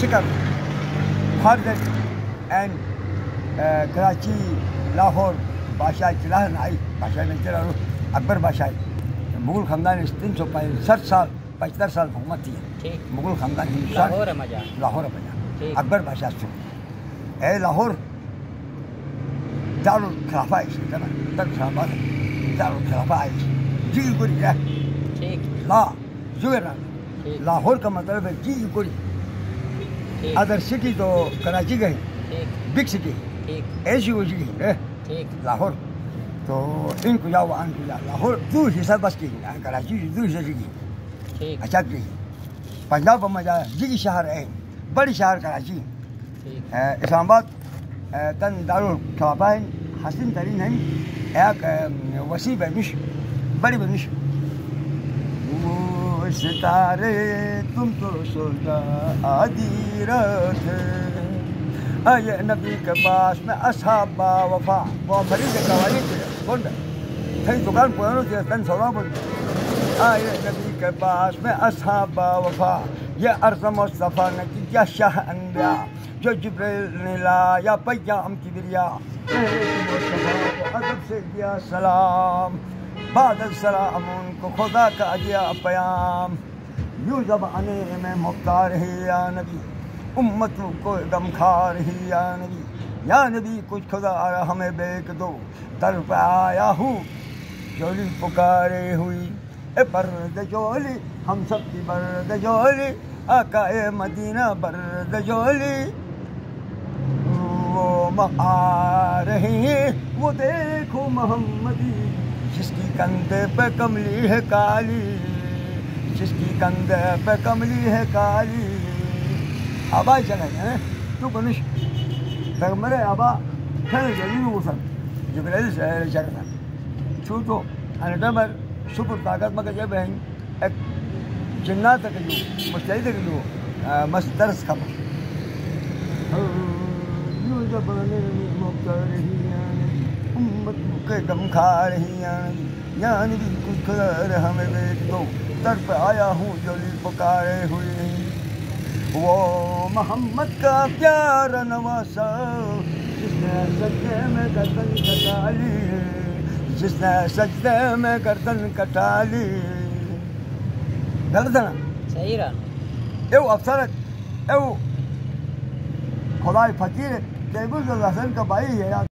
سکر خارج اینڈ کراچی لاہور بادشاہ چلاہ آئی بادشاہ میں چلا رو اکبر بادشاہ۔ مغل خاندان نے تین سو پینسٹھ سال پچہتر سال حکومت کی ہے مغل خاندان ہندوستان۔ لاہور ہے ٹھیک۔ اکبر بادشاہ سے۔ اے لاہور دار الخلافہ ہے اس طرح در خلافہ دار الخلافہ ہے۔ جی گری لا ٹھیک۔ لاہور کا مطلب ہے جی گری ادر سٹی تو کراچی گئی بگ سٹی ایسی ہو ٹھیک۔ لاہور۔ تو ان کو جاؤ ان کو جاؤ۔ لاہور دو حصہ بس کی۔ کراچی دو حصہ کی۔ ٹھیک۔ اچھا کی۔ پنجاب میں جا جی شہر ہے۔ بڑی شہر کراچی۔ اسلام آباد تن دار الخلافہ ہے۔ حسن ترین ہے۔ ایک وسیع بنش بڑی بنش۔ وہ ستارے تم تو سوچا آدھی رات اے نبی کے پاس میں اصحاب وفا۔ وہ فرید قوالی تھے کون تھے دکان پہنو تھے تن سونا بول آئے نبی کے پاس میں اصحاب وفا۔ یہ عرض مصطفیٰ نے کی کیا شاہ انبیاء، جو جبریل نے لایا پیام کی بریا مصطفیٰ ادب سے دیا سلام بعد السلام ان کو خدا کا دیا پیام۔ یوں زبانے میں مختار ہے یا نبی، امتوں کو دم کھا رہی یا نبی یا نبی کچھ خدا ہمیں بیک دو، در پہ آیا ہوں جولی پکارے ہوئی۔ اے برد جولی ہم سب کی برد جولی آقا اے مدینہ برد جولی وہ آ رہے ہیں، وہ دیکھو محمدی، جس کی کندھے پہ کملی ہے کالی۔ جس کی کندھے پہ کملی ہے کالی آبا چلے گئے تو کنش پیغمبر آبا کھنے جلی نو سن جبریل سے چکتا چھو تو انا دمر سپر طاقت مگر جب ہیں ایک جنات کا جو مستعد کا جو مست درس کا یوں زبانے میں مختار رہی یعنی امت کے دم کھا رہی یعنی یعنی بھی کچھ ہمیں بیچ دو در پہ آیا ہوں جولی پکارے ہوئے۔ وہ محمد کا پیارا نواسا جس نے سجدے میں گردن کٹا لی جس نے سجدے میں گردن کٹا لی نا صحیح رہا۔ ایو افسرت ایو خدای فقیر دیگو جو حسن کا بھائی ہے۔